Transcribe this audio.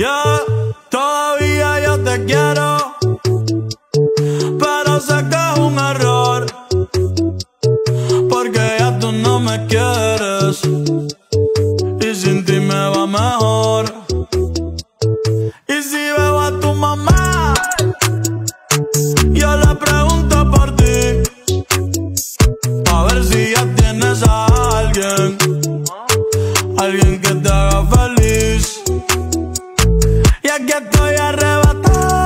Yeah, todavía yo te quiero. Pero sé que es un error. Porque ya tú no me quieres. Y sin ti me va mejor. Y si veo a tu mamá, yo le pregunto por ti. A ver si ya tienes a alguien. Alguien que te haga feliz que estoy arrebatado.